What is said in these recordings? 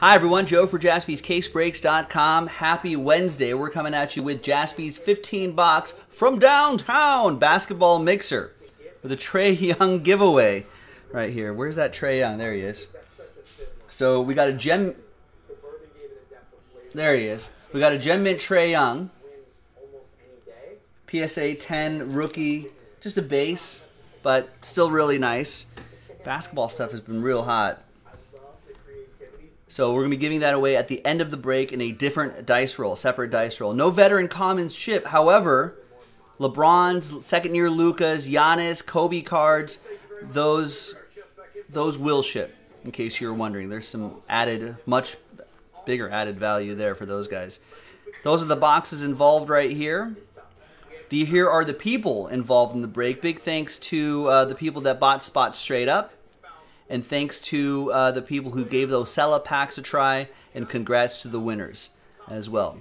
Hi, everyone. Joe for jaspyscasebreaks.com. Happy Wednesday. We're coming at you with Jaspy's 15 box from downtown basketball mixer with a Trae Young giveaway right here. Where's that Trae Young? There he is. So we got a gem. There he is. We got a gem mint Trae Young. PSA 10 rookie. Just a base, but still really nice. Basketball stuff has been real hot. So we're going to be giving that away at the end of the break in a different dice roll, separate dice roll. No veteran commons ship. However, LeBron's second year Luka's, Giannis, Kobe cards, those those will ship. In case you're wondering, there's some added, much bigger added value there for those guys. Those are the boxes involved right here. The, here are the people involved in the break. Big thanks to uh, the people that bought spots straight up. And thanks to uh, the people who gave those sell packs a try. And congrats to the winners as well.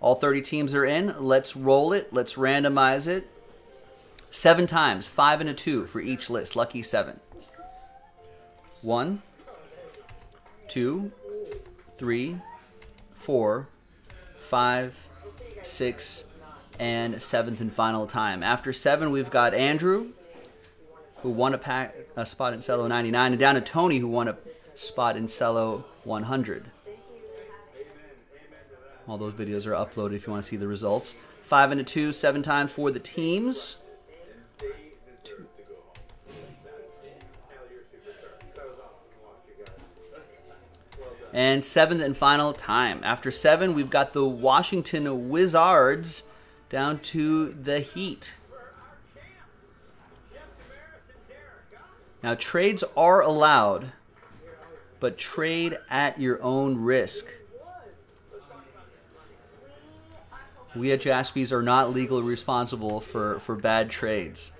All 30 teams are in. Let's roll it. Let's randomize it. Seven times, five and a two for each list. Lucky seven. One, two, three, four, five, six, and seventh and final time. After seven, we've got Andrew, who won a, pack, a spot in Cello 99, and down to Tony, who won a spot in Cello 100. All those videos are uploaded if you want to see the results. Five and a two, seven times for the teams. And seventh and final time. After seven, we've got the Washington Wizards down to the Heat. Now, trades are allowed, but trade at your own risk. We at Jaspys are not legally responsible for, for bad trades.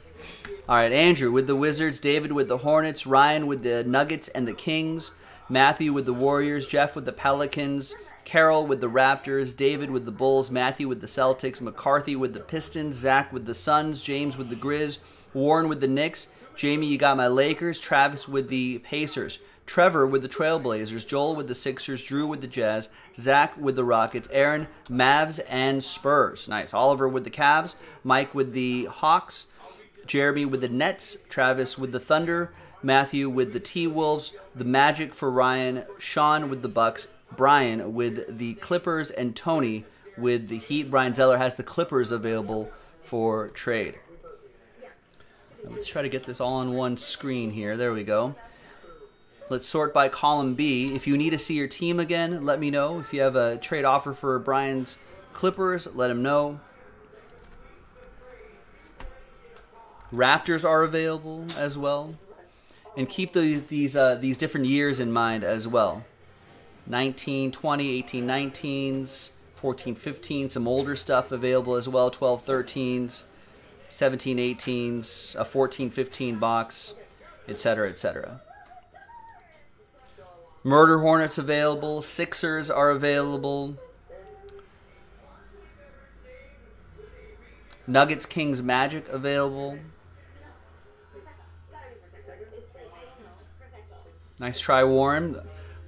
All right, Andrew with the Wizards, David with the Hornets, Ryan with the Nuggets and the Kings, Matthew with the Warriors, Jeff with the Pelicans, Carol with the Raptors, David with the Bulls, Matthew with the Celtics, McCarthy with the Pistons, Zach with the Suns, James with the Grizz, Warren with the Knicks, Jamie, you got my Lakers, Travis with the Pacers, Trevor with the Trailblazers, Joel with the Sixers, Drew with the Jazz, Zach with the Rockets, Aaron, Mavs, and Spurs. Nice. Oliver with the Cavs, Mike with the Hawks, Jeremy with the Nets, Travis with the Thunder, Matthew with the T Wolves, the Magic for Ryan, Sean with the Bucks, Brian with the Clippers, and Tony with the Heat. Brian Zeller has the Clippers available for trade. Let's try to get this all on one screen here. There we go. Let's sort by column B. If you need to see your team again, let me know. If you have a trade offer for Brian's Clippers, let him know. Raptors are available as well. And keep these these uh, these different years in mind as well. 19, 20, 18, 19s, 14, 15, some older stuff available as well, 12, 13s, 17, 18s, a 14, 15 box, etc., etc. Murder Hornets available, Sixers are available. Nuggets, Kings, Magic available. Nice try, Warren.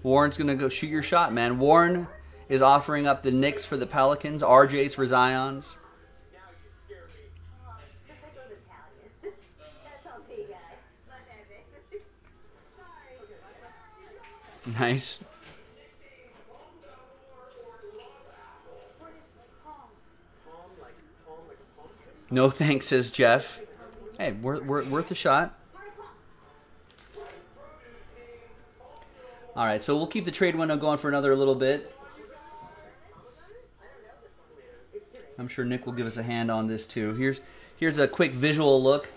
Warren's to go shoot your shot, man. Warren is offering up the Knicks for the Pelicans, RJ's for Zion's. Nice. No thanks, says Jeff. Hey, worth, worth, worth a shot. All right, so we'll keep the trade window going for another little bit. I'm sure Nick will give us a hand on this too. Here's here's a quick visual look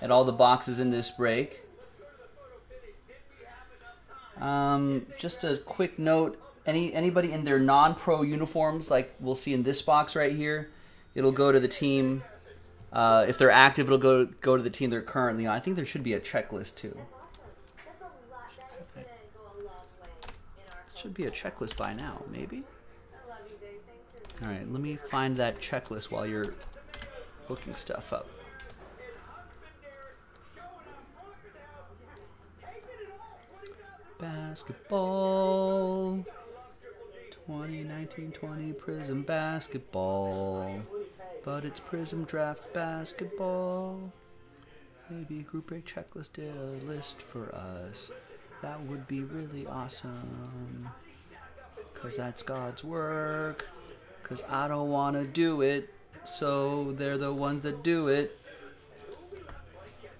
at all the boxes in this break. Um, just a quick note: any anybody in their non-pro uniforms, like we'll see in this box right here, it'll go to the team. Uh, if they're active, it'll go go to the team they're currently on. I think there should be a checklist too. Should be a checklist by now, maybe. All right, let me find that checklist while you're looking stuff up. Basketball. 2019-20 Prism Basketball. But it's Prism Draft Basketball. Maybe Group Break Checklist did a list for us. That would be really awesome. Because that's God's work. Because I don't want to do it. So they're the ones that do it.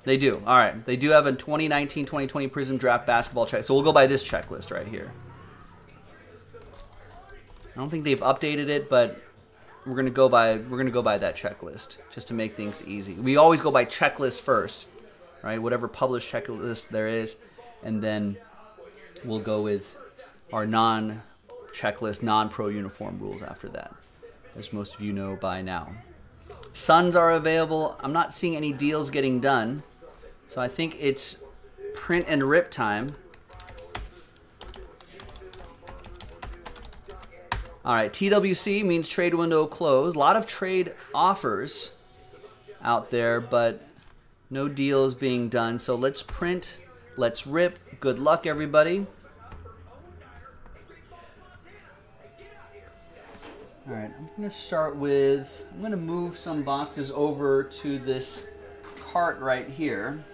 They do. All right. They do have a 2019-2020 Prism Draft basketball check. So we'll go by this checklist right here. I don't think they've updated it, but we're gonna go by we're gonna go by that checklist just to make things easy. We always go by checklist first, right? Whatever published checklist there is, and then we'll go with our non checklist, non pro uniform rules after that, as most of you know by now. Suns are available. I'm not seeing any deals getting done, so I think it's print and rip time. All right, TWC means trade window closed. A lot of trade offers out there, but no deals being done. So let's print, let's rip. Good luck, everybody. All right, I'm to start with, I'm to move some boxes over to this cart right here.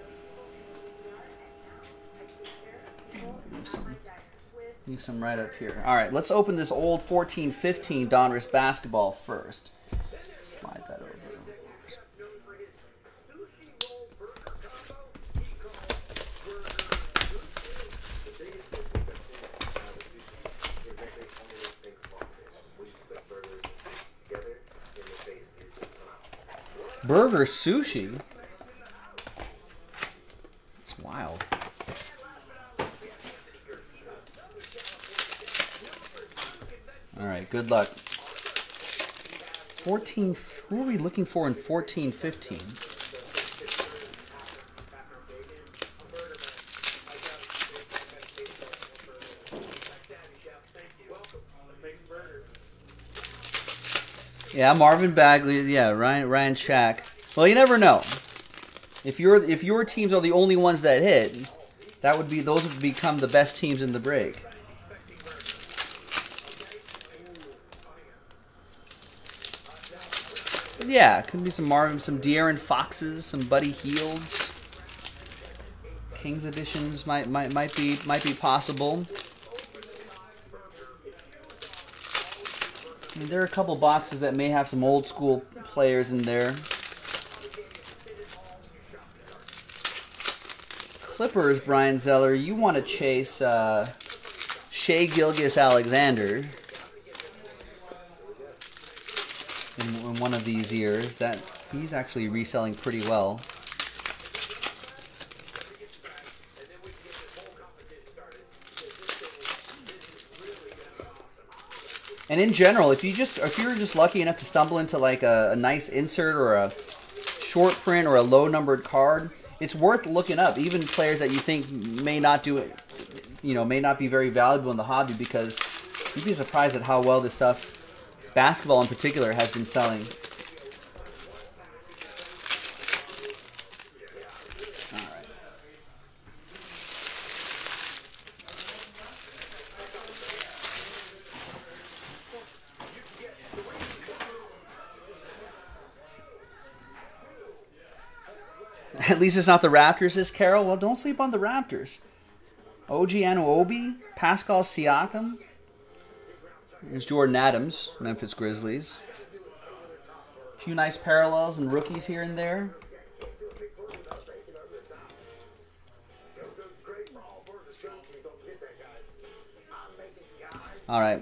Leave some right up here. All right, let's open this old 14-15 Donruss basketball first. Slide that over. Burger sushi? It's wild. All right, good luck. 14, who are we looking for in 14, 15? Yeah, Marvin Bagley. Yeah, Ryan Ryan Shack. Well, you never know. If your if your teams are the only ones that hit, that would be those would become the best teams in the break. Yeah, could be some Marvin, some De'Aaron Foxes, some Buddy Hields. Kings editions might might might be might be possible. I mean, there are a couple boxes that may have some old school players in there. Clippers, Brian Zeller, you want to chase uh, Shai Gilgeous-Alexander in, in one of these years. That he's actually reselling pretty well. And in general, if you just if you're just lucky enough to stumble into like a, a, nice insert or a short print or a low numbered card, it's worth looking up. Even players that you think may not do it, you know, may not be very valuable in the hobby because you'd be surprised at how well this stuff, basketball in particular, has been selling. At least it's not the Raptors, says Carol. Well, don't sleep on the Raptors. OG Anunoby, Pascal Siakam. There's Jordan Adams, Memphis Grizzlies. A few nice parallels and rookies here and there. All right.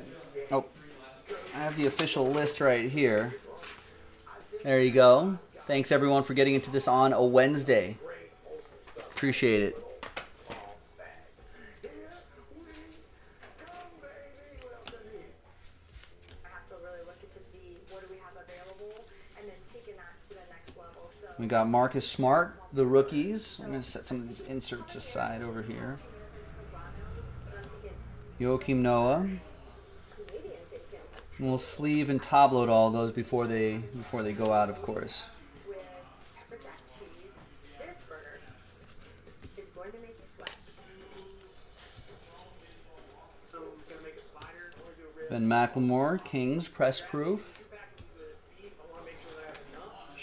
Oh, I have the official list right here. There you go. Thanks everyone for getting into this on a Wednesday. Appreciate it. We got Marcus Smart, the rookies. I'm going to set some of these inserts aside over here. Joakim Noah. And we'll sleeve and top load all those before they before they go out, of course. Ben McLemore, Kings, press proof.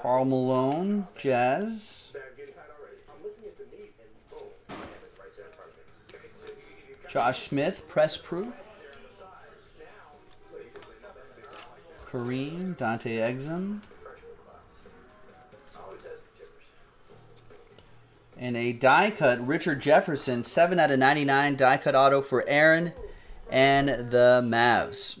front Malone, Jazz. Josh Smith, press proof. Kareem, Dante Exum. And a die cut, Richard Jefferson, 7 out of 99 die cut auto for Aaron and the Mavs.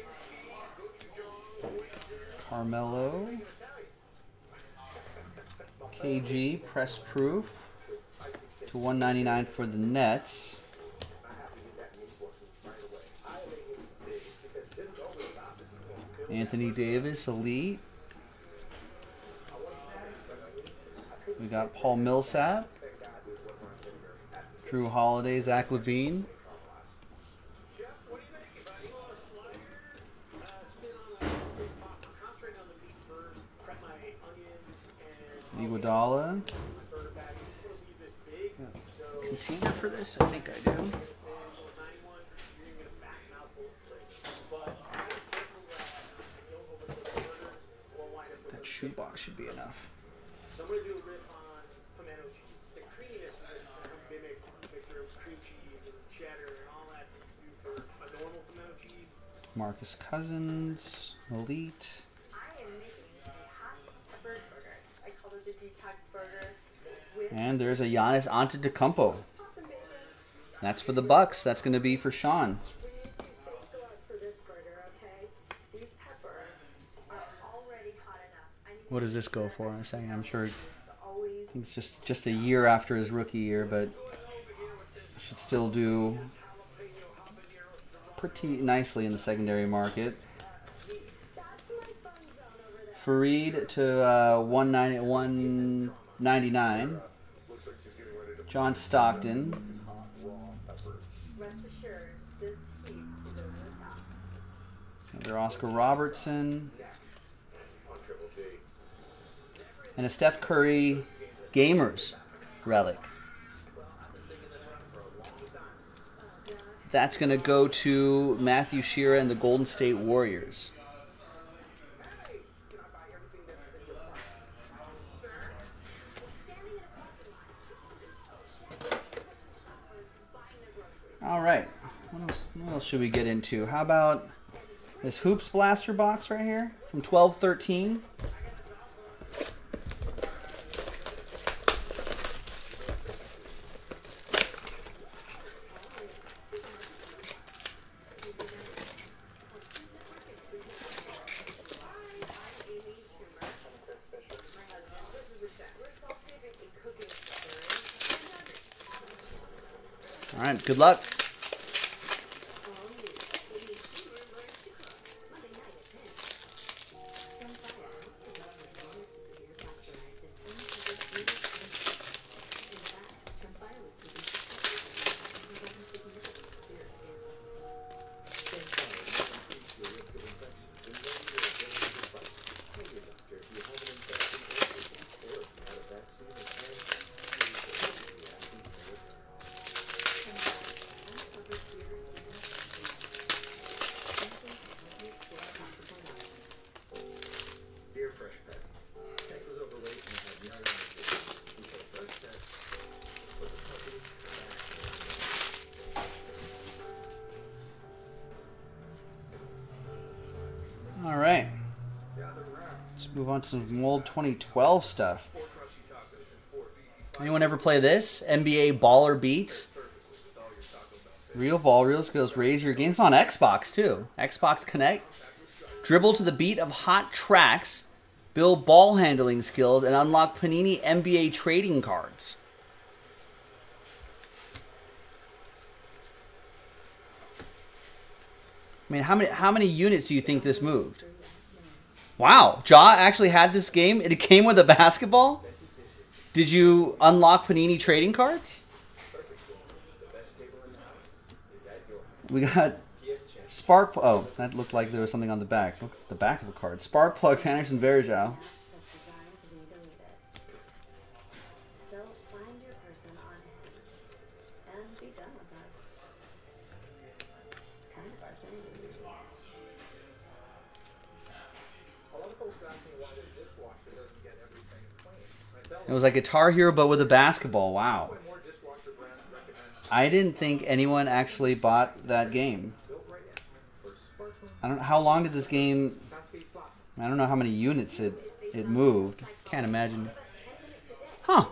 Carmelo, KG, press proof to 199 for the Nets. Anthony Davis, Elite. We got Paul Millsap, Jrue Holiday, Zach LaVine. Don't overcook the burgers or wind up with That shoebox should be enough. I'm going to do a riff on pimento cheese. The creaminess of this is going to mimic a mixture of cream cheese and cheddar and all that that you do for a normal pimento cheese. Marcus Cousins, Elite. And there's a Giannis Antetokounmpo. That's for the Bucks. That's going to be for Sean. We need to save blood for this burger, okay? These peppers are already hot enough. I need What does this go for? I'm saying I'm sure it's just just a year after his rookie year, but should still do pretty nicely in the secondary market. Uh, this to is over the top. Another Oscar Robertson. On Triple G. And a Steph Curry Gamers relic. That's going to go to Matthew Shearer and the Golden State Warriors. All right. What else, what else should we get into? How about this Hoops Blaster box right here from 1213? All right. Good luck. On to some old 2012 stuff. Anyone ever play this? NBA Baller Beats? Real ball, real skills, raise your games on Xbox too. Xbox Kinect. Dribble to the beat of hot tracks, build ball handling skills, and unlock Panini NBA trading cards. I mean, how many how many units do you think this moved? Wow, Jaw actually had this game. It came with a basketball. Did you unlock Panini trading cards? We got Spark. Oh, that looked like there was something on the back. Look the back of the card. Spark plugs Anderson Varejao. It was like Guitar Hero, but with a basketball. Wow. I didn't think anyone actually bought that game. I don't. Know how long did this game? I don't know how many units it it moved. Can't imagine. Huh.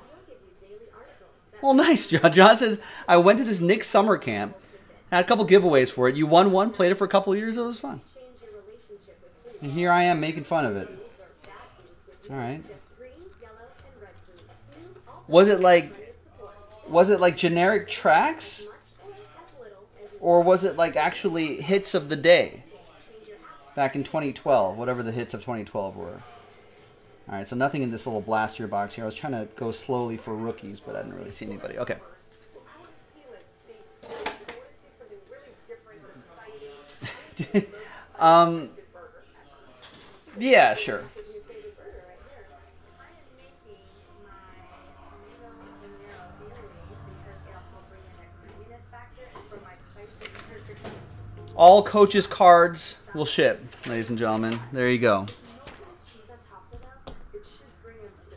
Well, nice. John. Says I went to this Nick summer camp. Had a couple giveaways for it. You won one. Played it for a couple years. It was fun. And here I am making fun of it. All right. just green, yellow, and red foods. Blue also Was it like? Was it like generic tracks, or was it like actually hits of the day? Back in 2012, whatever the hits of 2012 were. All right, so nothing in this little blaster box here. I was trying to go slowly for rookies, but I didn't really see anybody. Okay. um. Yeah, sure. All coaches' cards will ship, ladies and gentlemen. There you go.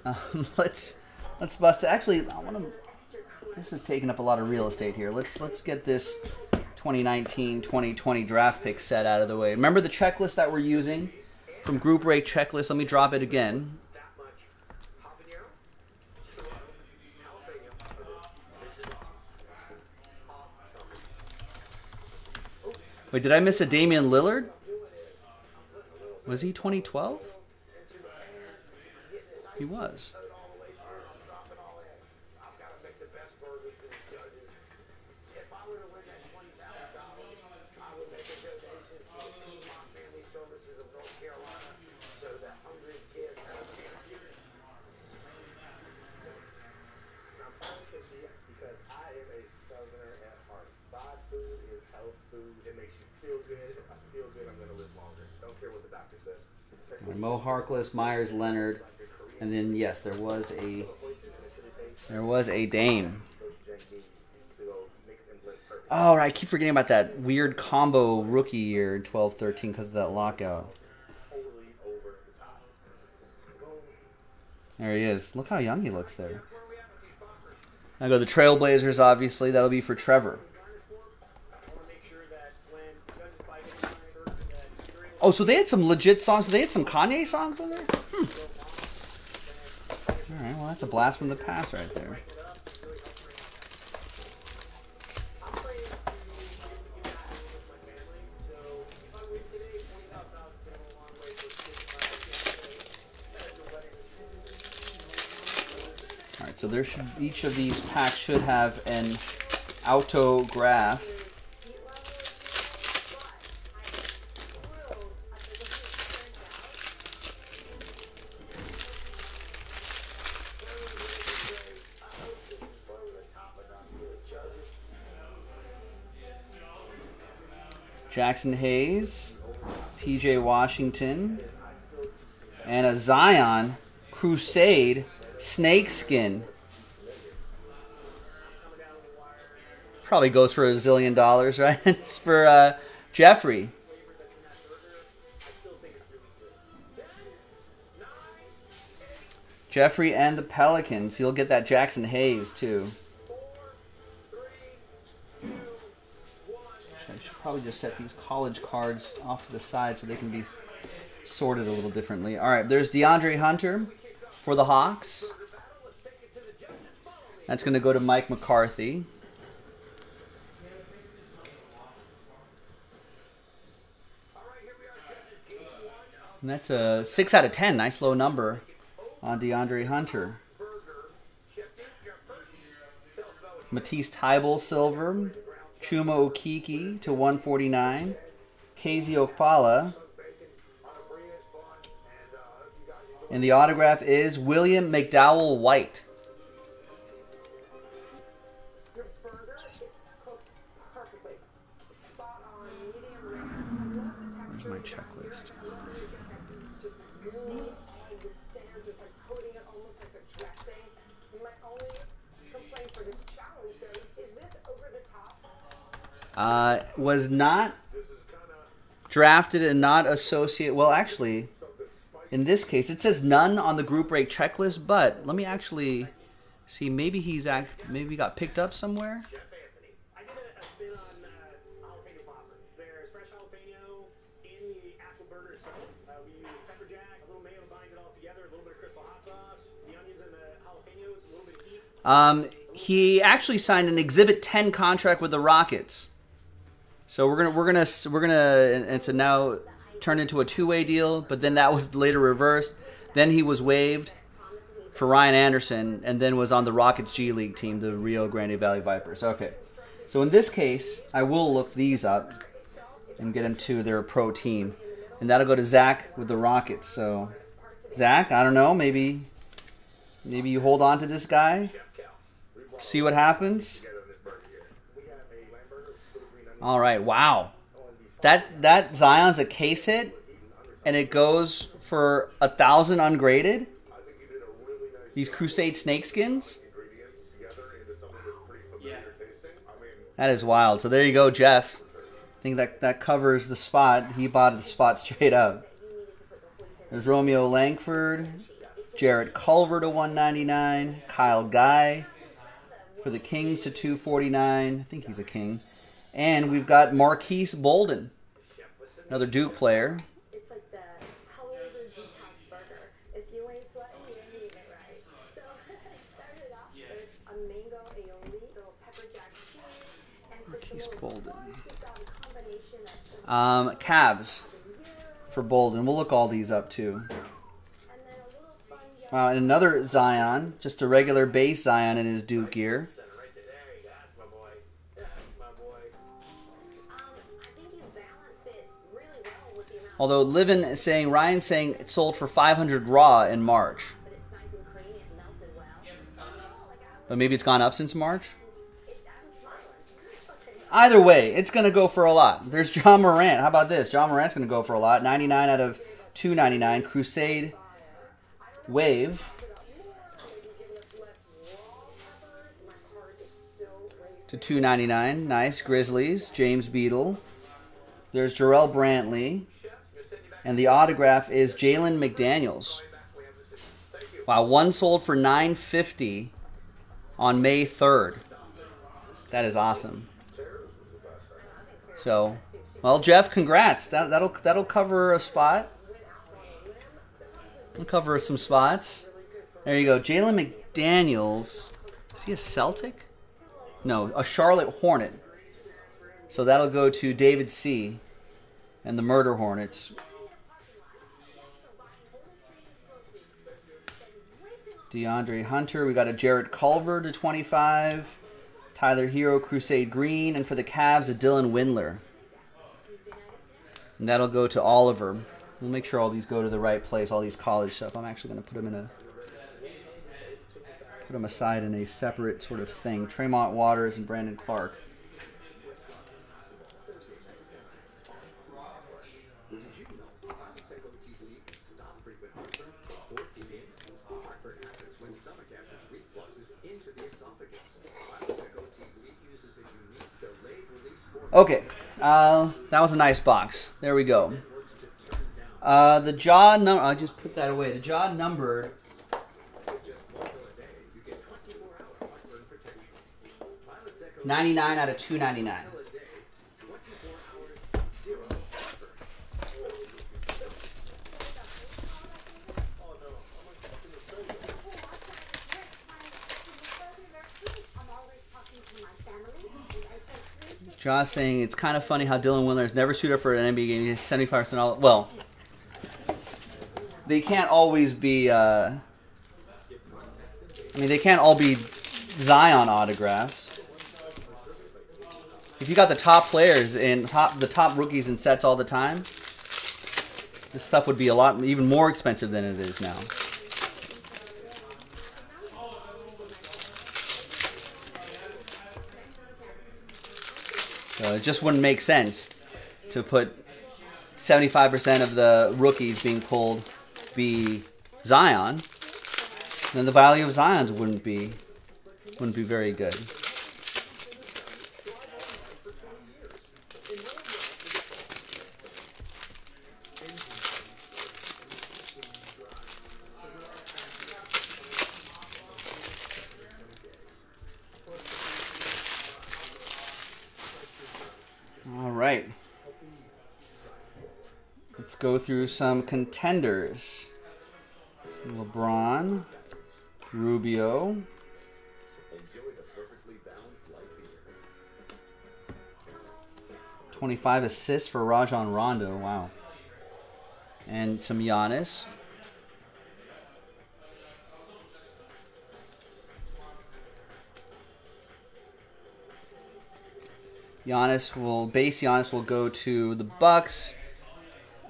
Um, let's let's bust. it. Actually, I want to. This is taking up a lot of real estate here. Let's let's get this 2019-2020 draft pick set out of the way. Remember the checklist that we're using from Group Break checklist. Let me drop it again. That much habanero, sriracha, jalapeno, this is awesome. Wait, did I miss a Damian Lillard? Was he 2012? He was. I've got to make the best burgers for the judges. If I were to win that twenty thousand dollars, I would make a donation to the Piedmont Family Services of North Carolina so that hungry kids have a chance. And I'm playing pitchy because I am a southerner at heart. Fried food is health food. It makes you feel good. If I feel good, I'm going to live longer. Don't care what the doctor says. Mo Harkless, Meyers Leonard, and then yes, there was a there was a Dame. Oh, right, I keep forgetting about that weird combo rookie year in 12-13 because of that lockout. There he is. Look how young he looks there. I go the Trailblazers. Obviously, that'll be for Trevor. Oh, so they had some legit songs. They had some Kanye songs in there. Hmm. All right, well that's a blast from the past right there. All right, so there should each of these packs should have an autograph. Heat level, but I am thrilled at the way it turned out. Jaxson Hayes, PJ Washington, and a Zion Crusade snakeskin. Probably goes for a zillion dollars, right? it's for uh, Jeffrey. Jeffrey and the Pelicans. You'll get that Jaxson Hayes too. Probably just set these college cards off to the side so they can be sorted a little differently. All right, there's DeAndre Hunter for the Hawks. That's going to go to Mike McCarthy. And that's a 6 out of 10. Nice low number on DeAndre Hunter. Matisse Thybulle silver. Chuma Okeke to 149. KZ Okpala. And the autograph is William McDowell White. Your burger is Uh, was not drafted and not associated. Well, actually, in this case, it says none on the group break checklist. But let me actually see. Maybe he's act. Maybe he got picked up somewhere. Um, he actually signed an Exhibit 10 contract with the Rockets. So we're gonna we're gonna we're gonna and a now turned into a two way deal, but then that was later reversed. Then he was waived for Ryan Anderson, and then was on the Rockets G League team, the Rio Grande Valley Vipers. Okay, so in this case, I will look these up and get them to their pro team, and that'll go to Zach with the Rockets. So Zach, I don't know, maybe maybe you hold on to this guy, see what happens. All right, wow. That that Zion's a case hit, and it goes for a thousand ungraded. These Crusade snakeskins. That is wild. So there you go, Jeff. I think that that covers the spot. He bought the spot straight up. There's Romeo Langford, Jarrett Culver to 199, Kyle Guy for the Kings to 249. I think he's a king. And we've got Marques Bolden, another Duke player. It's like the Hellraiser detox burger. If you ain't sweating, you ain't eating it right. So I started off with mango aioli, little pepper jack cheese, and for Marques Bolden. fun, we got a combination of some Um, Cavs for Bolden. We'll look all these up too. and then a little fun yellow and another Zion, just a regular base Zion in his Duke gear. Although Livin is saying Ryan's saying it sold for 500 raw in March, but it's nice and creamy. It melted well. Like I, but maybe it's gone up since March. it, I'm smiling. Okay. Either way, it's going to go for a lot. There's Ja Morant. How about this? Ja Morant's going to go for a lot. 99 out of 299. Crusade Wave Maybe giving us less raw peppers. My heart is still racing. to 299. Nice. Grizzlies. James Beadle. There's Jarrell Brantley. And the autograph is Jalen McDaniels. Wow, one sold for 950 on May 3rd. That is awesome. So, well, Jeff, congrats. That, that'll that'll cover a spot. We'll cover some spots. There you go. Jalen McDaniels. Is he a Celtic? No, a Charlotte Hornet. So that'll go to David C. and the Murder Hornets. DeAndre Hunter. We got a Jarrett Culver to 25. Tyler Herro, Crusade Green. And for the Cavs, a Dylan Windler. And that'll go to Oliver. We'll make sure all these go to the right place, all these college stuff. I'm actually going to put them in a. Put them aside in a separate sort of thing. Tremont Waters and Brandon Clarke. Okay, uh, that was a nice box. There we go. Uh, the Ja number. I just put that away. The Ja number. Ninety-nine out of two ninety-nine. Josh saying it's kind of funny how Dylan Windler has never suited up for an NBA game. He's seventy five percent all. Well, they can't always be. Uh, I mean, they can't all be Zion autographs. If you got the top players and top the top rookies in sets all the time, this stuff would be a lot even more expensive than it is now. It just wouldn't make sense to put 75% of the rookies being pulled be Zion. Then the value of Zion's wouldn't be wouldn't be very good. All right. Let's go through some contenders. LeBron, Rubio, 25 assists for Rajon Rondo. Wow. And some Giannis. Giannis will base Giannis will go to the Bucks.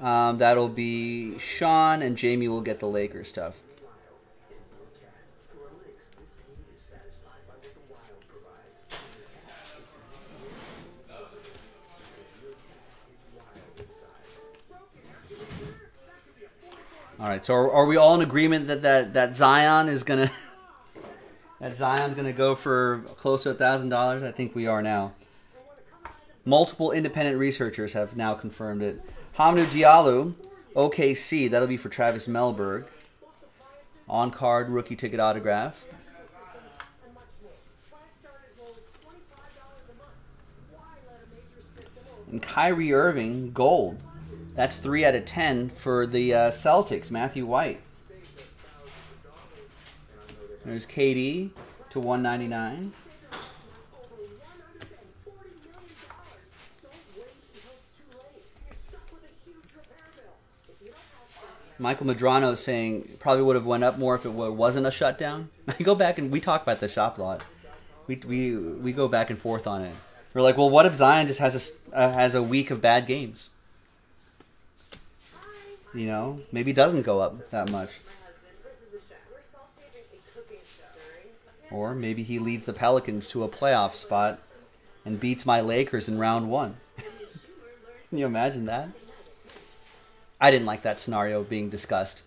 Um, that'll be Sean and Jamie will get the Lakers stuff. All right, so are, are we all in agreement that that, that Zion is gonna that Zion's gonna go for close to a thousand dollars? I think we are now. Multiple independent researchers have now confirmed it. Hamidou Diallo, OKC, that'll be for Travis Melberg. On card rookie ticket autograph. And Kyrie Irving, gold. That's 3 out of 10 for the uh, Celtics, Matthew White. There's KD to 199. Michael Madrano saying probably would have went up more if it wasn't a shutdown. I go back and we talk about the shop lot. We, we, we go back and forth on it. We're like, well, what if Zion just has a uh, has a week of bad games? You know, maybe doesn't go up that much. Or maybe he leads the Pelicans to a playoff spot and beats my Lakers in round one. Can you imagine that? I didn't like that scenario being discussed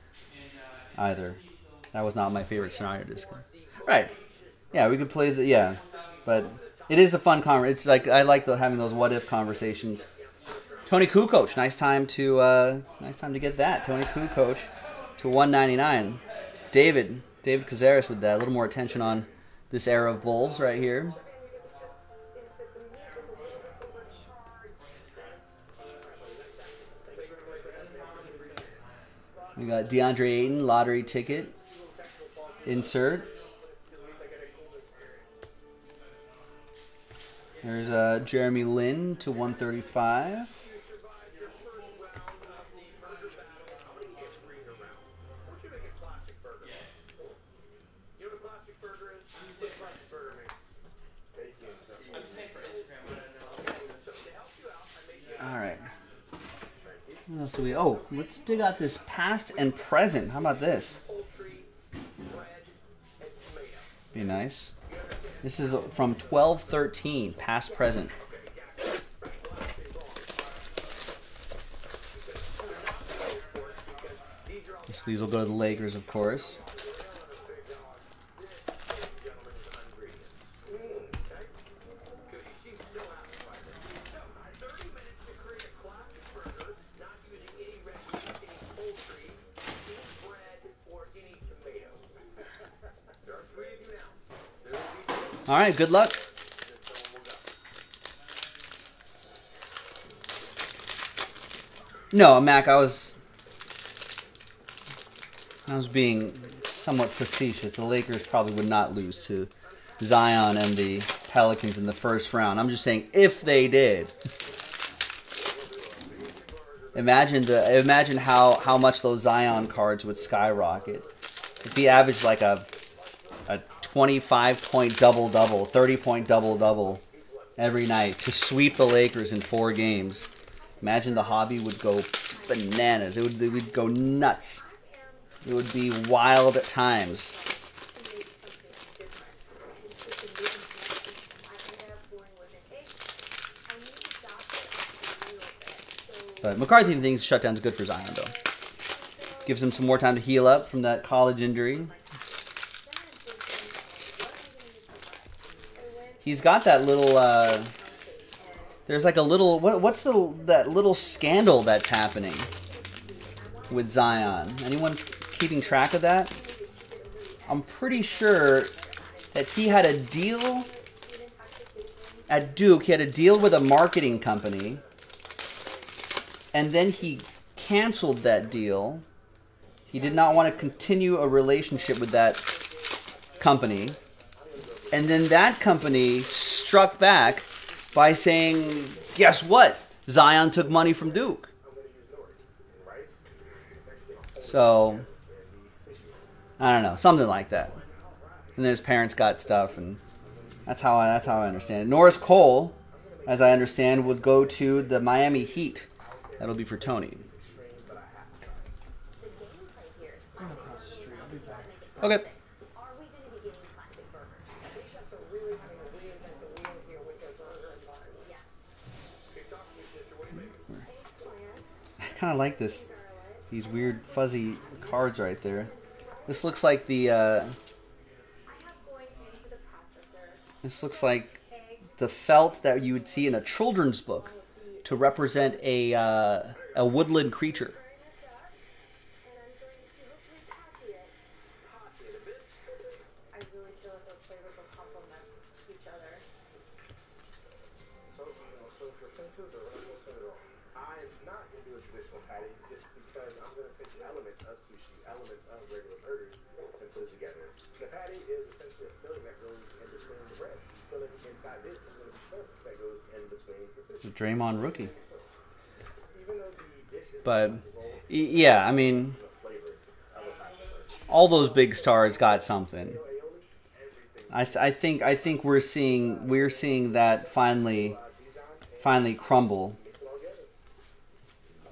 either. That was not my favorite scenario to discuss. Right. Yeah, we could play the yeah, but it is a fun conver It's like I like the, having those what if conversations. Toni Kukoc, nice time to uh, nice time to get that. Toni Kukoc to 199. David David Cazares with that. A little more attention on this era of Bulls right here. We got DeAndre Ayton lottery ticket insert. There's uh, Jeremy Lin to 135. You know what a classic burger is? What's a classic burger mean? All right. What else do we? Oh, let's dig out this past and present. How about this? Be nice. This is from 1213, past present. These will go to the Lakers, of course. Right, good luck. No, Mac, I was I was being somewhat facetious. The Lakers probably would not lose to Zion and the Pelicans in the first round. I'm just saying if they did. Imagine the imagine how how much those Zion cards would skyrocket. If he averaged like a a 25 point double double, 30 point double double every night to sweep the Lakers in four games. Imagine the hobby would go bananas. It would, it would go nuts. It would be wild at times. But McCarthy thinks shutdown's good for Zion, though. Gives him some more time to heal up from that college injury. He's got that little. Uh, there's like a little. What, what's the that little scandal that's happening with Zion? Anyone keeping track of that? I'm pretty sure that he had a deal at Duke. He had a deal with a marketing company, and then he canceled that deal. He did not want to continue a relationship with that company. And then that company struck back by saying, guess what? Zion took money from Duke. So, I don't know, something like that. And then his parents got stuff, and that's how I, that's how I understand it. Norris Cole, as I understand, would go to the Miami Heat. That'll be for Tony. Okay. Are we going to be getting classic burgers? These chefs are really having to reinvent the wheel here with their burger and buns. Yeah. Hey, talk to me, sister. What are you making? Eggplant, I kind of like this. These weird fuzzy cards right there. This looks like the. Uh, this looks like the felt that you would see in a children's book to represent a uh, a woodland creature. burn this up, and I'm going to hopefully copy it. Hot in a bit. I really feel that those flavors will complement each other. So, you know, so for fences or what I'm gonna say it all. I'm not gonna do a traditional patty just because I'm gonna take elements of sushi, elements of regular burgers, and put it together. The patty is essentially a filling that goes in between the bread. Filling inside this is gonna be shrimp that goes in between the It's a sushi. Draymond rookie. But yeah, I mean, all those big stars got something. I, th- I think I think we're seeing we're seeing that finally finally crumble.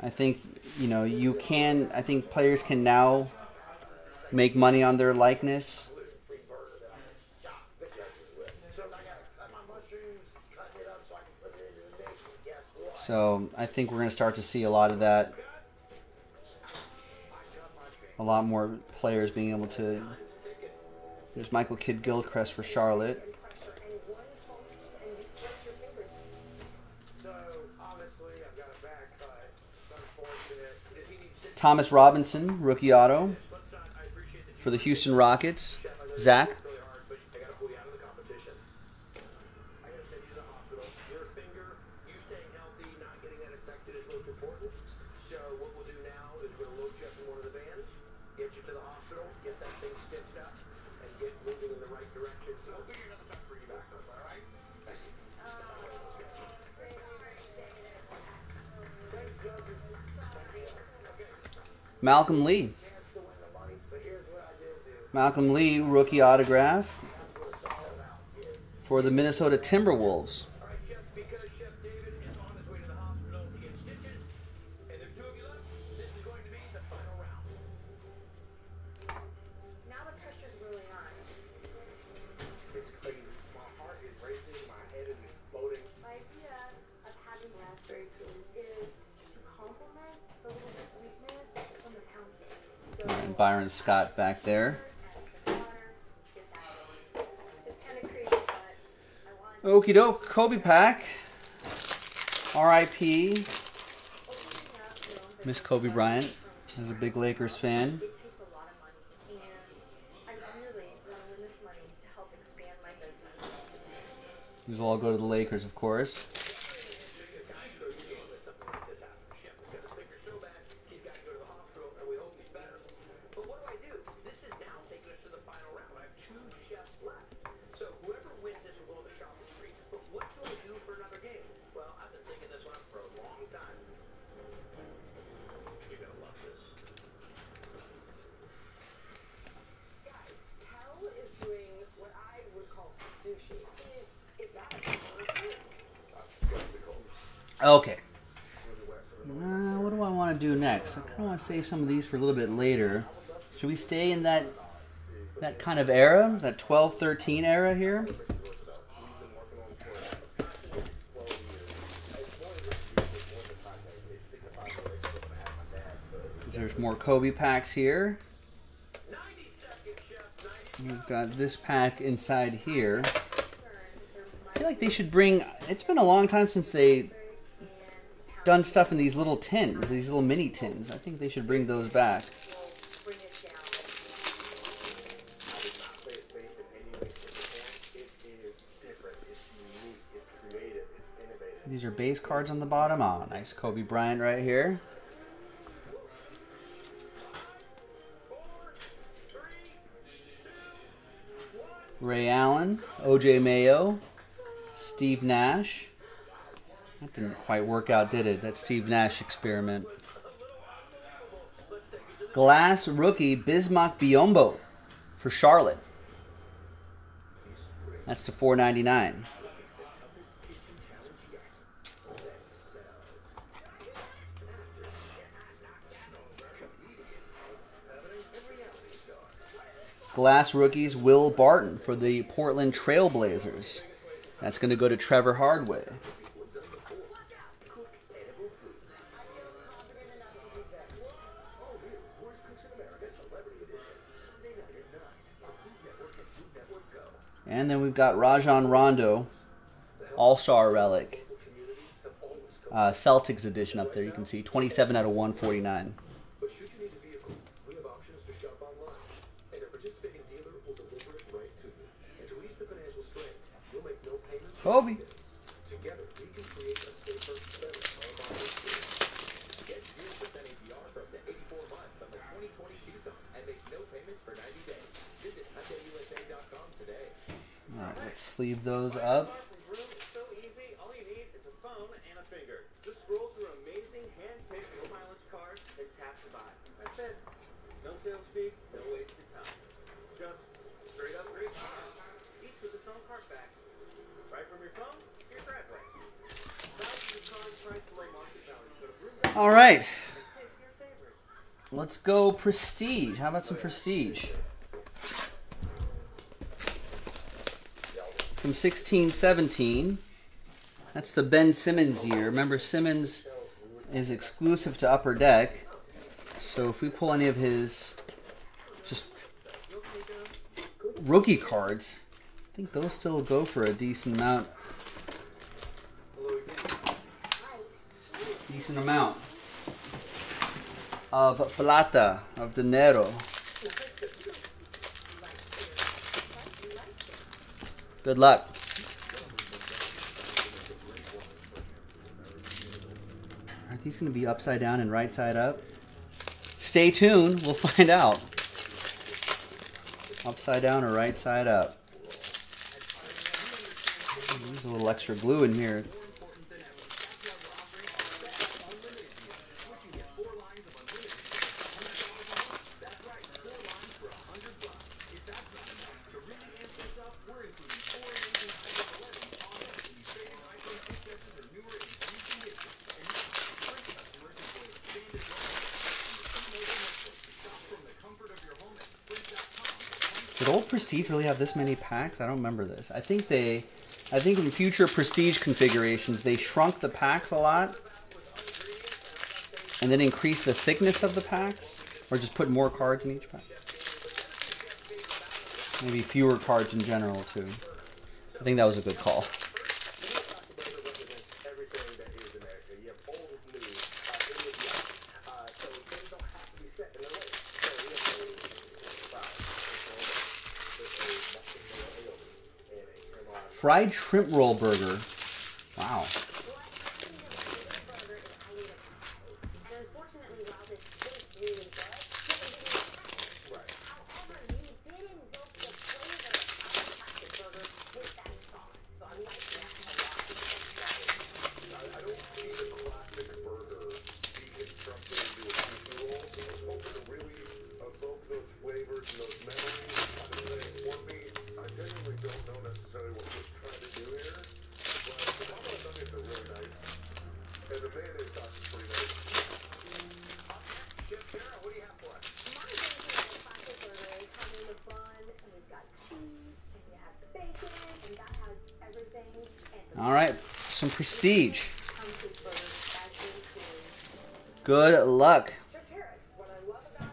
I think you know you can. I think players can now make money on their likeness. So I got cut my mushrooms, cutting it up so I can put it into the mix. And guess what? So I think we're gonna start to see a lot of that. A lot more players being able to. There's Michael Kidd Gilchrist for Charlotte. To Thomas Robinson, rookie auto for the Houston Rockets. Zach. Did Lee. Malcolm Lee, rookie autograph for the Minnesota Timberwolves. Byron Scott back there. Okie doke, Kobe Pack. R.I.P. Miss Kobe Bryant. As a big Lakers fan. These will all go to the Lakers, of course. something like this happen. Chef has got his finger so bad, he's got to go to the hospital, and we hope he's better. But what do I do? This is now taking us to the final round. I have two chefs left. So whoever wins this will go on the shopping spree. Okay. Uh, what do I want to do next? I kind of want to save some of these for a little bit later. Should we stay in that that kind of era, that 12, 13 era here? There's more Kobe packs here. We've got this pack inside here. I feel like they should bring. It's been a long time since they done stuff in these little tins, these little mini tins. I think they should bring those back. These are base cards on the bottom. Oh, nice Kobe Bryant right here. Ray Allen, OJ Mayo, Steve Nash. That didn't quite work out, did it? That Steve Nash experiment. Glass rookie Bismack Biyombo for Charlotte. That's to 499. Glass rookies Will Barton for the Portland Trailblazers. That's going to go to Trevor Hardway. And then we've got Rajon Rondo, All Star Relic, uh, Celtics edition up there. You can see 27 out of 149. But should you need a vehicle, we have options to shop online. And a participating dealer will deliver it right to you. And to ease the financial strain, you'll make no payments for Kobe. 90 days. Together, we can create a safer, better online experience. Get 0% APR up to 84 months on the 2020 Tucson and make no payments for 90 days. Let's sleeve those up. All. Right let's go Prestige. How about some Prestige? From 1617. That's the Ben Simmons year. Remember, Simmons is exclusive to Upper Deck. So if we pull any of his just rookie cards, I think those still go for a decent amount. Decent amount of plata, of dinero. Good luck. Are these going to be upside down and right side up? Stay tuned. We'll find out. Upside down or right side up. There's a little extra glue in here. Did old Prestige really have this many packs? I don't remember this. I think they, I think in future Prestige configurations they shrunk the packs a lot, and then increased the thickness of the packs, or just put more cards in each pack. Maybe fewer cards in general too. I think that was a good call. represents everything that is America. You have old, new, uh, in the young. Uh, so things don't have to be set in a way. So we have a wow. There's a Mexican aioli and a caramelized Fried shrimp roll burger. Wow. And unfortunately, while this tastes really good, you right. However, you did invoke the flavor of the classic burger with that sauce. So I like that a lot. I, I don't see the classic burger be constructed into a sushi roll. I was hoping to really evoke those flavors and those memories. I don't know, for me, I genuinely don't know necessarily what we're trying to do here. But the Mama Nuggets are prestige. Come to burgers. That's really cool. Good luck. Chef Tarek, what I love about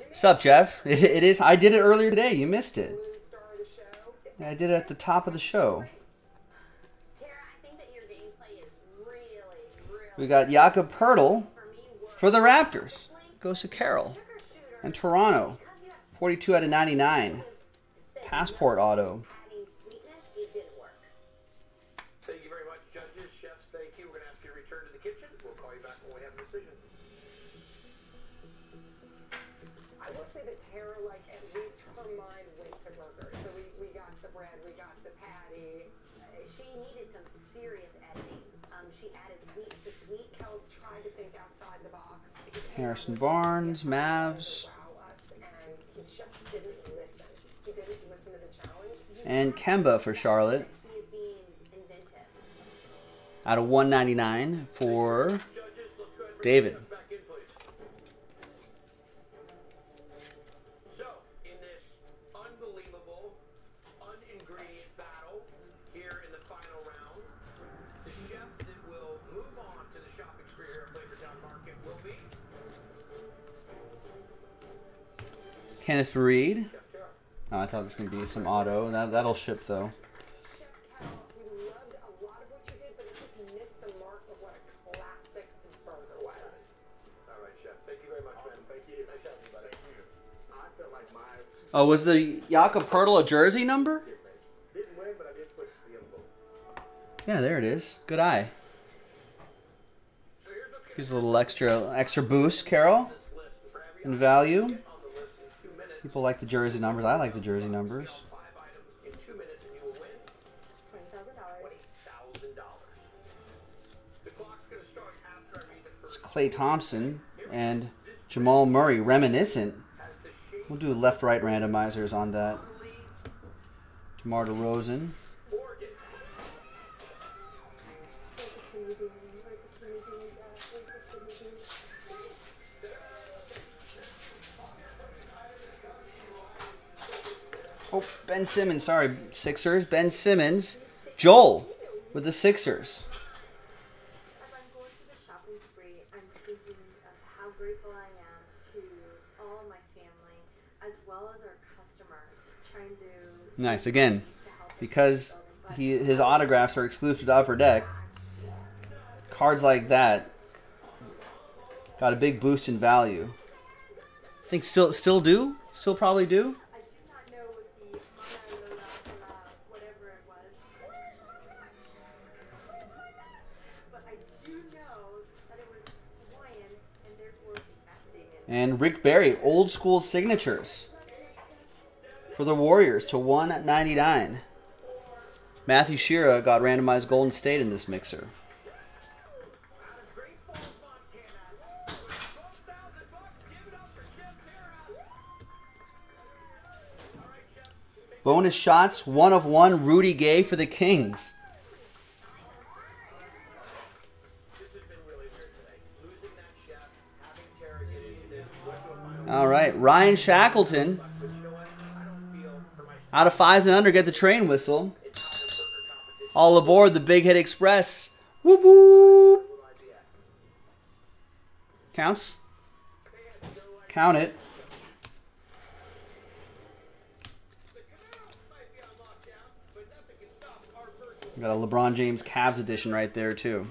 it, Sup, Jeff? It is. I did it earlier today. You missed it. the star of the show. I did it at the top of the show. Tara, I think that your gameplay is really, really We got Jakob Poeltl for me work. for the Raptors. Goes to Carroll. And Toronto. Because you have so 42 out of 99. Passport auto. Challenge. and Kemba for Charlotte. Out of 199 for David. Kenneth Reed. Oh, I thought this was going to be some auto. That, that'll ship though. Oh, was the Jakob Poeltl a jersey number? Yeah, there it is. Good eye. Gives a little extra extra boost, Carol. In value. on the list in two minutes, People like the jersey numbers. I like the jersey numbers. five items in two minutes, and you will win Twenty thousand dollars. twenty thousand dollars. The clock's gonna start after I read the first. Klay Thompson and Jamal Murray, reminiscent. We'll do left-right randomizers on that. DeMar DeRozan. Oh, Ben Simmons. Sorry, Sixers. Ben Simmons. Joel with the Sixers. Nice. Again, because he his autographs are exclusive to Upper Deck. Cards like that got a big boost in value. I think still still do. Still probably do. And Rick Barry, old school signatures for the Warriors to 199. Matthew Shira got randomized Golden State in this mixer. Bonus shots, one of one, Rudy Gay for the Kings. Ryan Shackleton out of fives and under, get the train whistle. All aboard the Big Hit Express. Whoop whoop. Counts? Count it. Got a LeBron James Cavs edition right there, too.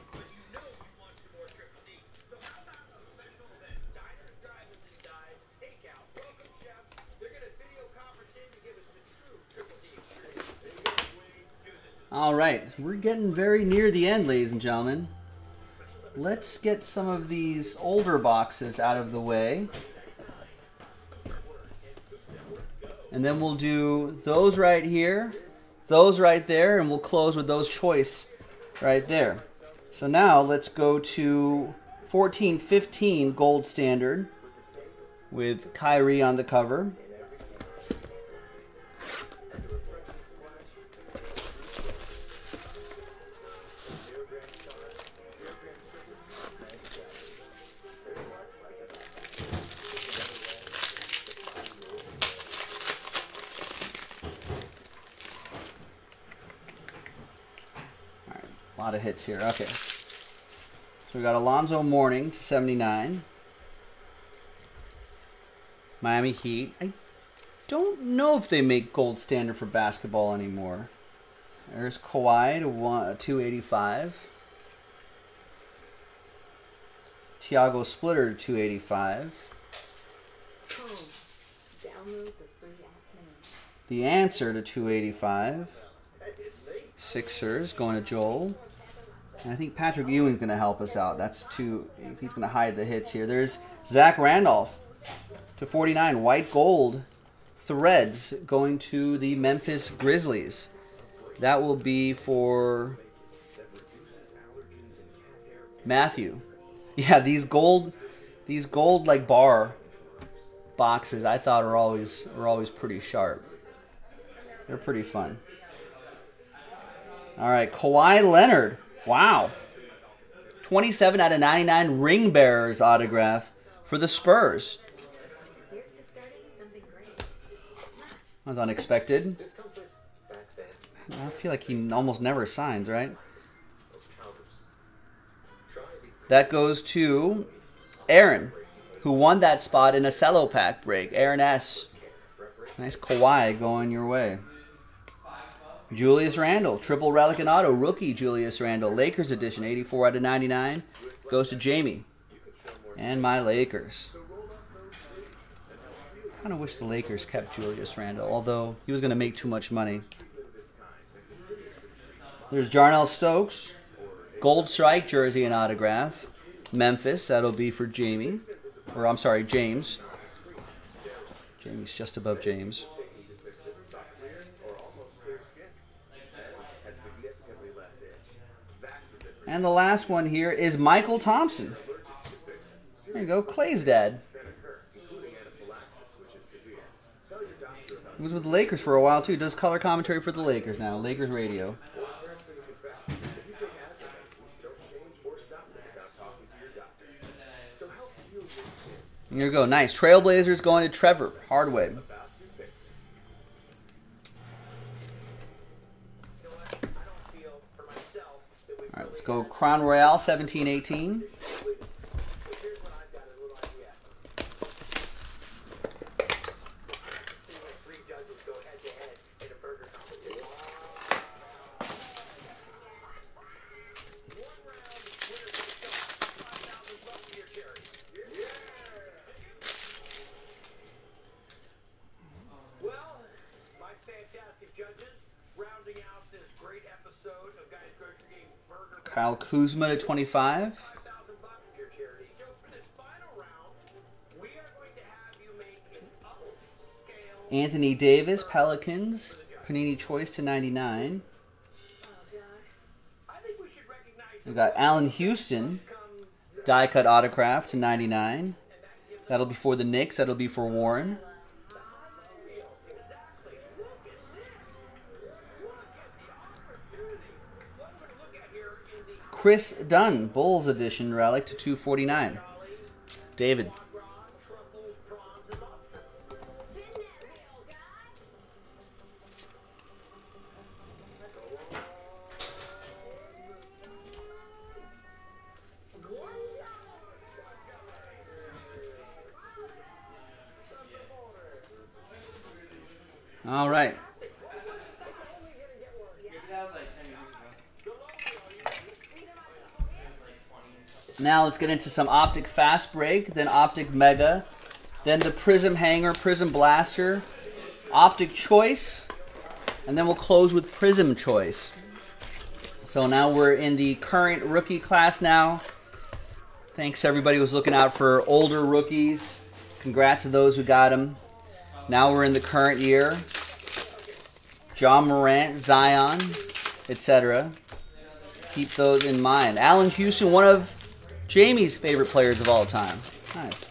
All right, we're getting very near the end, ladies and gentlemen. Let's get some of these older boxes out of the way. And then we'll do those right here, those right there, and we'll close with those choice right there. So now let's go to 1415 gold standard with Kyrie on the cover. Lot of hits here. Okay. So we got Alonzo Mourning to 79. Miami Heat. I don't know if they make gold standard for basketball anymore. There's Kawhi to one, uh, 285. Tiago Splitter to 285. Download the free app now. The answer to 285. Sixers going to Joel. And I think Patrick Ewing's going to help us out. That's two. He's going to hide the hits here. There's Zach Randolph to 49. White gold threads going to the Memphis Grizzlies. That will be for Matthew. Yeah, these gold, these gold like bar boxes I thought are always are always pretty sharp. They're pretty fun. All right, Kawhi Leonard. Wow. 27 out of 99 ring bearers autograph for the Spurs. That was unexpected. I feel like he almost never signs, right? That goes to Aaron, who won that spot in a cello pack break. Aaron S. Nice Kawhi going your way. Julius Randle, triple relic and auto, rookie Julius Randle, Lakers edition, 84 out of 99, goes to Jamie. And my Lakers. kind of wish the Lakers kept Julius Randle, although he was going to make too much money. There's Jarnell Stokes, Gold Strike jersey and autograph. Memphis, that'll be for Jamie. Or I'm sorry, James. Jamie's just above James. And the last one here is Mychal Thompson. There you go, Klay's dad. He was with the Lakers for a while too. Does color commentary for the Lakers now. Lakers radio. Here you go. Nice. Trailblazers going to Trevor Hardway. All right, let's go Crown Royale 1718. Here's what I've got a little idea. See when three judges go head to head in a burger competition. One round, winner takes all. Five thousand bucks to your charity. Well, my fantastic judges, rounding out this great episode of Guys Grocery Games Burger. Kyle Kuzma to 25. thousand bucks to your charity. So for this final round, we are going to have you Kuzma an upscale. Anthony Davis, Pelicans. Panini Choice to 99. We've got Allan Houston, die cut autograph to 99. That'll be for the Knicks. That'll be for Warren. exactly. Look at this. Look at the opportunities. What we're going to look at here in the Kris Dunn, Bulls edition relic to 249. David. Gras, truffles, prawns, and lobster. Spin that wheel, guy. All right. Now let's get into some Optic Fast Break, then Optic Mega, then the Prism Hanger, Prism Blaster, Optic Choice, and then we'll close with Prism Choice. So now we're in the current rookie class now. Thanks everybody who's looking out for older rookies. Congrats to those who got them. Now we're in the current year. Ja Morant, Zion, etc. Keep those in mind. Allan Houston, one of Jamie's favorite players of all time. Nice.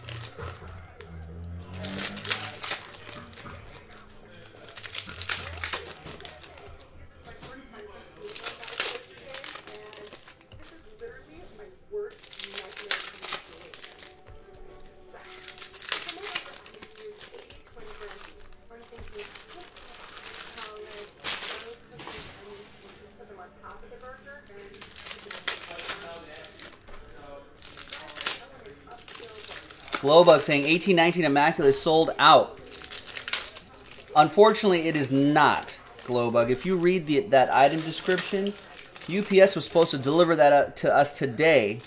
Glowbug saying 1819 Immaculate sold out. Unfortunately, it is not, Glowbug. If you read the, that item description, UPS was supposed to deliver that uh, to us today,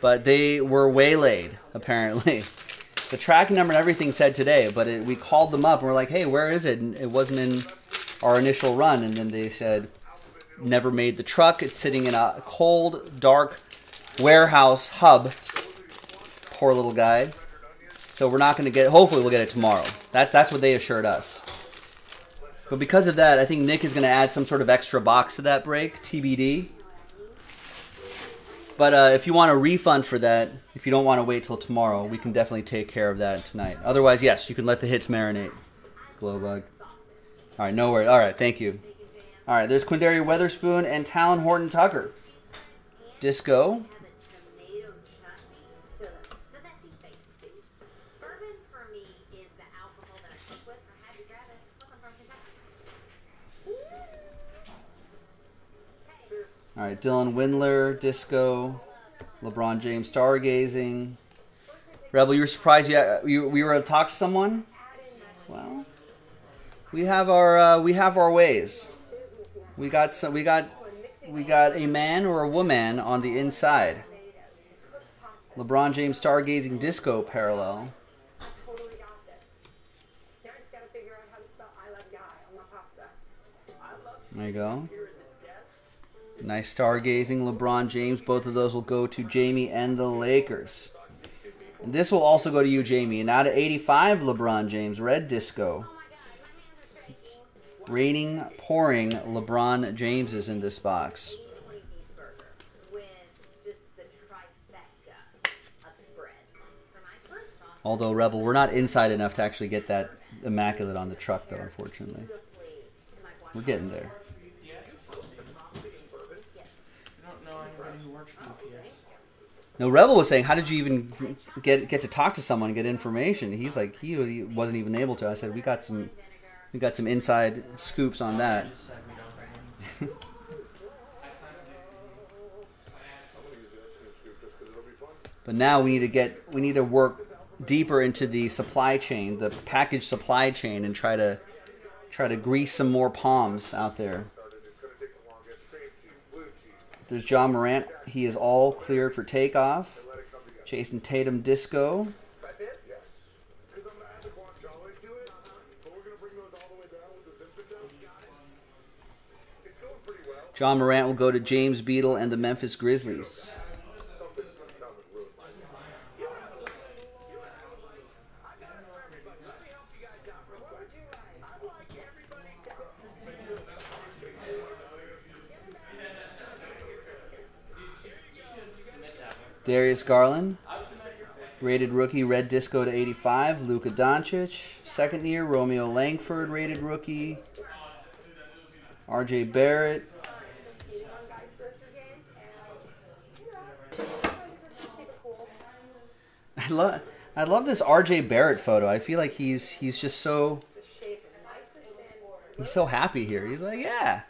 but they were waylaid, apparently. The tracking number and everything said today, but it, we called them up and we're like, hey, where is it? And it wasn't in our initial run. And then they said, never made the truck. It's sitting in a cold, dark warehouse hub. Poor little guy. So we're not going to get. Hopefully, we'll get it tomorrow. That, that's what they assured us. But because of that, I think Nick is going to add some sort of extra box to that break, TBD. But uh, if you want a refund for that, if you don't want to wait till tomorrow, we can definitely take care of that tonight. Otherwise, yes, you can let the hits marinate. Glowbug. All right, no worries. All right, thank you. All right, there's Quinndary Weatherspoon and Talen Horton Tucker. Disco. All right, Dylan Windler, Disco, LeBron James, Stargazing. Rebel, you were surprised you, you we were to talk to someone? Well, we have our uh, we have our ways. We got some. We got we got a man or a woman on the inside. LeBron James stargazing disco parallel. There you go. Nice stargazing, LeBron James. Both of those will go to Jamie and the Lakers. And this will also go to you, Jamie. And now to 85, LeBron James, red disco. Raining, pouring LeBron James is in this box. 80 beef burger with just the trifecta of spread. For my first thought, Although, Rebel, we're not inside enough to actually get that immaculate on the truck, though, unfortunately. We're getting there. I don't know No, Rebel was saying, how did you even get get to talk to someone and get information? He's like, he, he wasn't even able to. I said, we got some, we got some inside scoops on that. But now we need to get, we need to work deeper into the supply chain, the package supply chain, and try to try to grease some more palms out there. There's Ja Morant. He is all cleared for takeoff. Jayson Tatum disco. Ja Morant will go to James Beadle and the Memphis Grizzlies. Something's gonna come and ruin my life. Darius Garland, rated rookie, red disco to 85. Luka Doncic, second year. Romeo Langford, rated rookie. RJ Barrett. I love, I love this RJ Barrett photo. I feel like he's he's just so he's so happy here. He's like, yeah.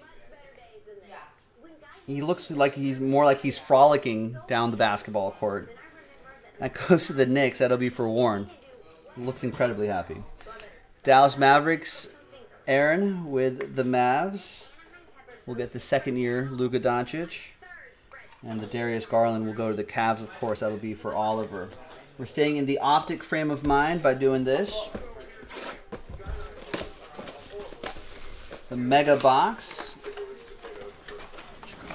Much better days than this. When guys He looks like he's more like he's frolicking down the basketball court. That goes to the Knicks. That'll be for Warren. Looks incredibly happy. Dallas Mavericks, Aaron with the Mavs. We'll get the second year Luka Doncic. And the Darius Garland will go to the Cavs, of course. That'll be for Oliver. We're staying in the optic frame of mind by doing this. The Mega Box.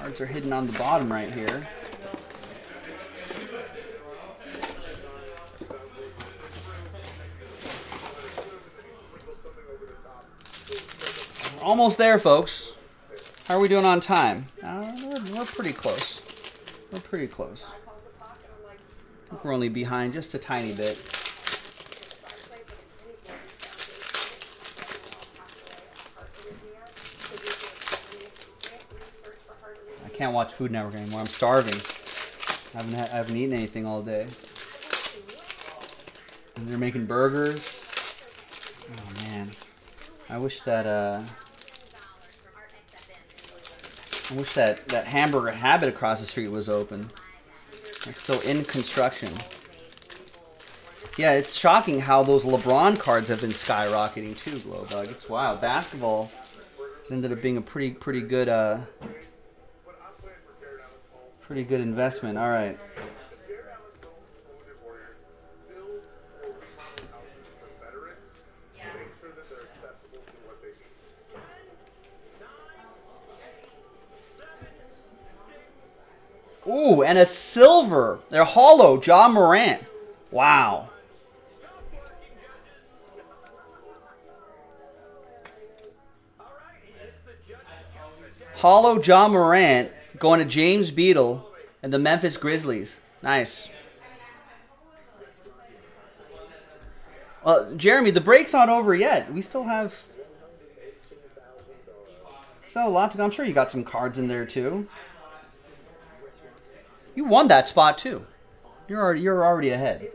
Cards are hidden on the bottom right here. Almost there, folks. How are we doing on time? Uh, we're, we're pretty close. We're pretty close. I think we're only behind just a tiny bit. Can't watch Food Network anymore. I'm starving. I haven't ha- I haven't eaten anything all day. And they're making burgers. Oh man, I wish that uh, I wish that, that hamburger habit across the street was open. It's still in construction. Yeah, it's shocking how those LeBron cards have been skyrocketing too, Glowbug. It's wild. Basketball ended up being a pretty pretty good uh pretty good investment. All right. Ooh, and a silver. They're hollow. Ja Morant. Wow. Hollow Ja Morant going to James Beadle and the Memphis Grizzlies. Nice. Well, Jeremy, the break's not over yet. We still have so a lot to go. I'm sure you got some cards in there too. You won that spot too. You're already, you're already ahead.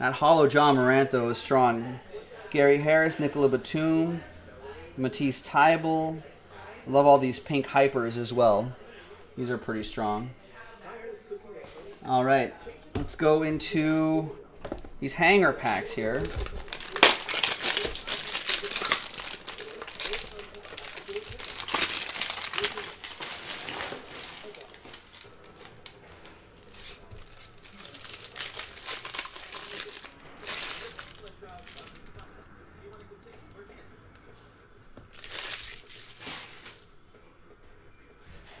That hollow Ja Morant though is strong. Gary Harris, Nicola Batum, Matisse Thybulle. Love all these pink hypers as well. These are pretty strong. All right, let's go into these hanger packs here.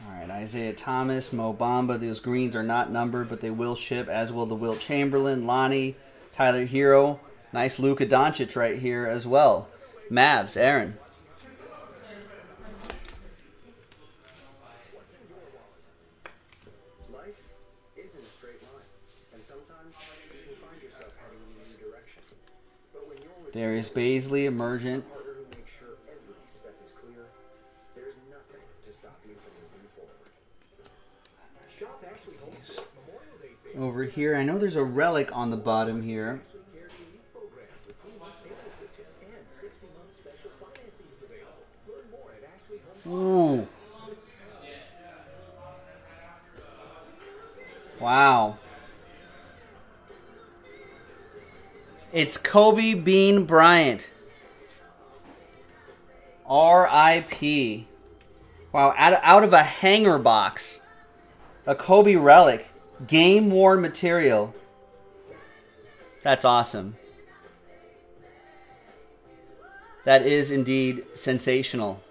All right, Isaiah Thomas, Mo Bamba. Those greens are not numbered, but they will ship, as will the Wilt Chamberlain, Lonnie, Tyler Herro. Nice Luka Doncic right here as well. Mavs, Aaron. Life isn't a Over here, I know there's a relic on the bottom here. Cares Relief Program with three-month payment assistance and 60-month special financing is available. Learn more at Ashley Home. Ooh. Wow. It's Kobe Bean Bryant. R.I.P. Wow, out of, out of a hanger box. A Kobe relic. Game worn material. That's awesome. That is indeed sensational.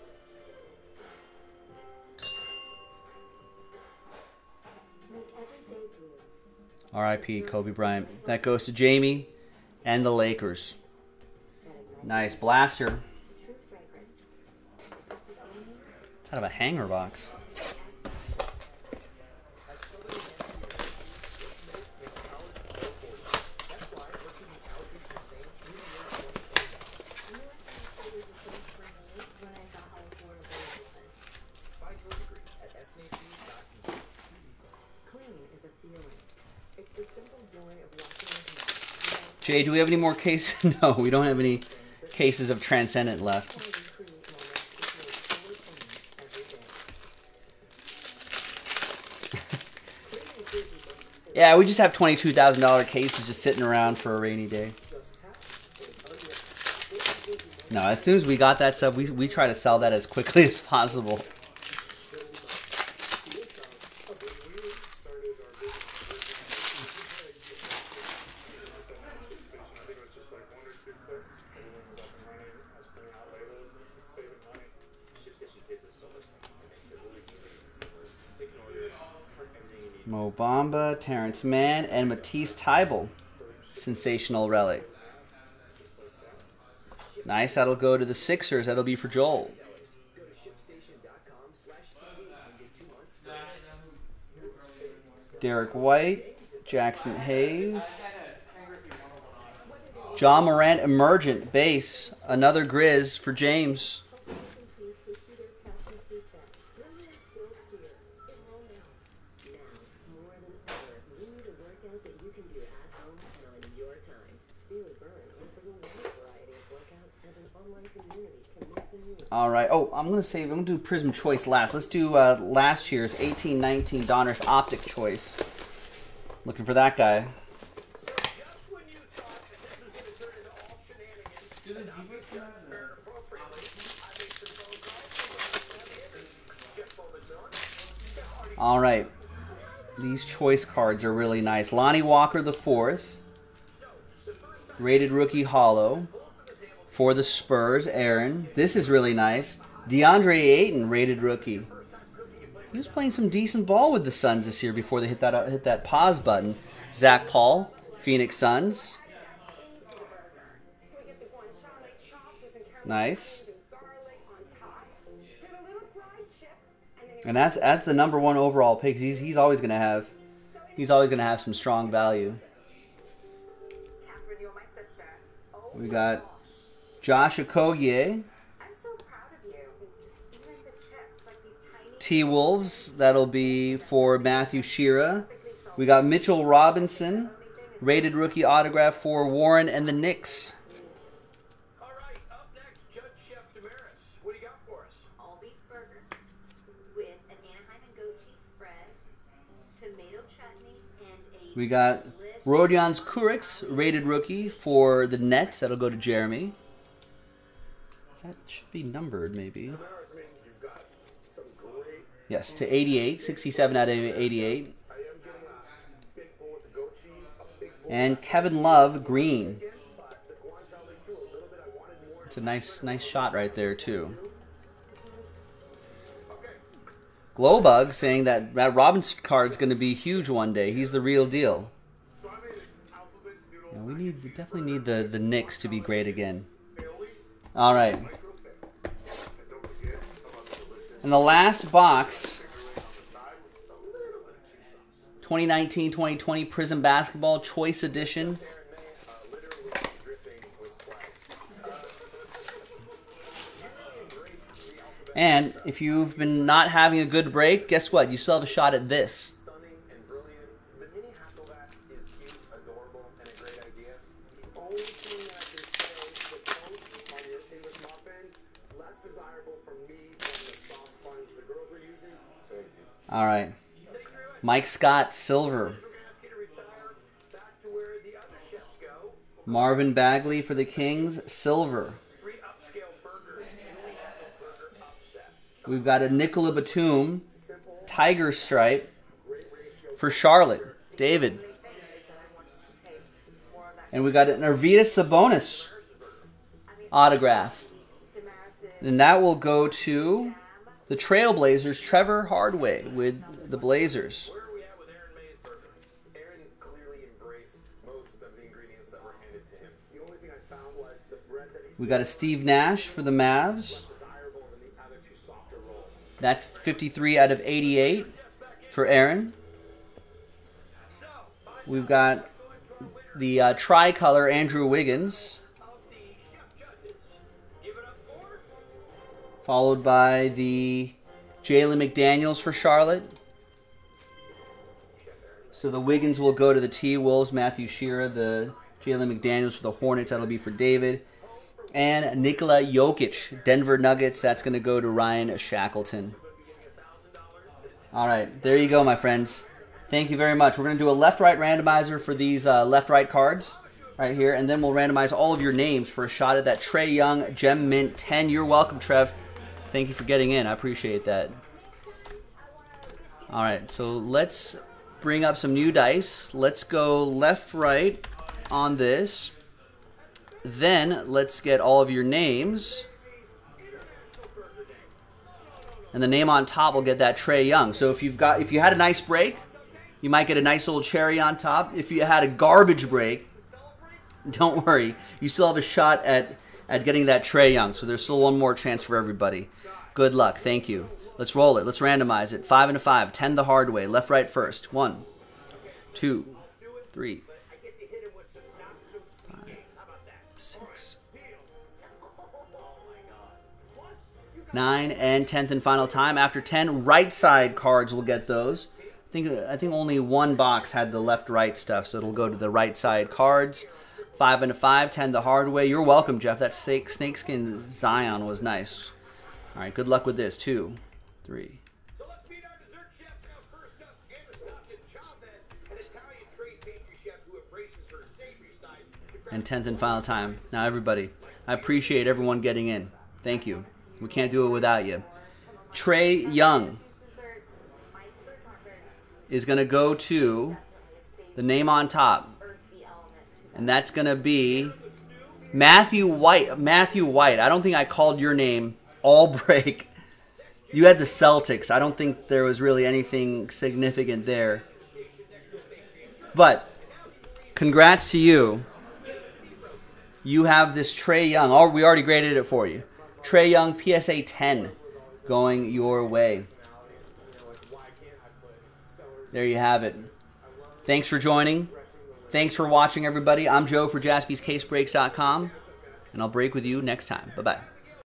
R.I.P. Kobe Bryant. That goes to Jamie and the Lakers. Nice blaster. Fragrance. Out of a hanger box. At Southern University, we're committed to make college more affordable. That's why we're keeping allocation the same through the year 2029. US University was a place for me when I saw how affordable it was. Find your degree at snap.edu. Clean is a feeling. It's the simple joy of washing your hands. Jay, do we have any more cases? No, we don't have any cases of Transcendent left. Yeah, we just have $22,000 cases just sitting around for a rainy day. No, as soon as we got that stuff, we, we try to sell that as quickly as possible. Bamba, Terance Mann, and Matisse Thybulle. Sensational relic. Nice, that'll go to the Sixers. That'll be for Joel. Derrick White, Jaxson Hayes, Ja Morant, Emergent, base. Another Grizz for James. Contains Cedar Cashew Sweet Tea. Brilliant skilled here. Enroll now. Now, more than ever, you need a workout that you can do at home and on your time. Daily Burn offers a wide variety of workouts and an All right. Oh, I'm gonna save. I'm gonna do Prizm Choice last. Let's do uh, last year's 1819 Donruss Optic Choice. Looking for that guy. Going to to All right. These choice cards are really nice. Lonnie Walker the fourth, rated rookie hollow for the Spurs. Aaron, this is really nice. DeAndre Ayton, rated rookie. He was playing some decent ball with the Suns this year before they hit that hit that pause button. Zach Paul, Phoenix Suns. Nice. and that's that's the number one overall pick. He's he's always gonna have he's always gonna have some strong value. We got Josh Okogie, I'm so proud of you. Even the chips, like T Wolves. That'll be for Matthew Shira. We got Mitchell Robinson, rated rookie autograph for Warren and the Knicks. All right, up next, Judge Chef Damaris. What do you got for us? all beef burger with an Anaheim and goat cheese spread, tomato chutney, and a We got delicious Rodions Kurucs, rated rookie for the Nets. That'll go to Jeremy. That should be numbered, maybe. Damaris means you've got some great. Yes, to 88, 67 out of 88. I am getting a big bowl with the goat cheese, a big bowl And Kevin Love, green. again, but the guanciale too. A little bit. I wanted more. It's a nice, nice shot right there too. Glowbug saying that that Robinson card's going to be huge one day. He's the real deal. So I made an alphabet noodle. Yeah, we need, we definitely need the the Knicks to be great again. All right. And the last box, on the side with a little bit of cheese sauce. 2019-2020 Prizm Basketball Choice Edition. And if you've been not having a good break, guess what? You still have a shot at this. Stunning and brilliant. The mini Hasselback is cute, adorable, and a great idea. The only thing that I can say, the toast on your English muffin, less desirable for me than the soft buns the girls were using. Thank you. All right, Mike Scott Silver. Marvin Bagley for the Kings Silver. We've got a Nicolas Batum Tiger Stripe for Charlotte. David. And we got an Arvydas Sabonis autograph. And that will go to the Trailblazers, Trevor Hardway with the Blazers. We at with Aaron May's burger? Aaron clearly embraced most of the ingredients that were handed to him. The only thing I found was the bread that he We got a Steve Nash for the Mavs. desirable than the other two softer rolls. That's 53 out of 88 for Aaron. We've got going to our winner the uh, tricolor Andrew Wiggins, followed by the Jalen McDaniels for Charlotte. So the Wiggins will go to the T Wolves, Matthew Shearer, the Jalen McDaniels for the Hornets, that'll be for David. And Nikola Jokic, Denver Nuggets, that's going to go to Ryan Shackleton. All right, there you go, my friends. Thank you very much. We're going to do a left right randomizer for these uh, left right cards right here, and then we'll randomize all of your names for a shot at that Trae Young Gem Mint 10. You're welcome, Trev. Thank you for getting in. I appreciate that. All right, so let's bring up some new dice. Let's go left right on this. Then let's get all of your names. And the name on top will get that Trae Young. So if you've got if you had a nice break, you might get a nice little cherry on top. If you had a garbage break, don't worry. You still have a shot at at getting that Trae Young. So there's still one more chance for everybody. Good luck. Thank you. Let's roll it. Let's randomize it. Five and a five. Ten the hard way. Left, right first. One, two, three, that? six, nine, and tenth and final time. After ten, right side cards will get those. I think I think only one box had the left right stuff, so it'll go to the right side cards. Five and a five, ten the hard way. You're welcome, Jeff. That snake, snakeskin Zion was nice. All right, good luck with this. Two, three. So let's meet our dessert chefs now. First up, Anastasia Chavez, an Italian trained pastry chef who embraces her savory side. and 10th and final time. Now, everybody, I appreciate everyone getting in. Thank you. We can't do it without you. Trae Young is going to go to the name on top, and that's going to be Matthew White. Matthew White. I don't think I called your name all break. You had the Celtics. I don't think there was really anything significant there. But congrats to you you have this Trae Young. Oh, we already graded it for you. Trae Young PSA 10 going your way. There you have it. Thanks for joining. Thanks for watching, everybody. I'm Joe for jaspyscasebreaks.com, and I'll break with you next time. Bye bye.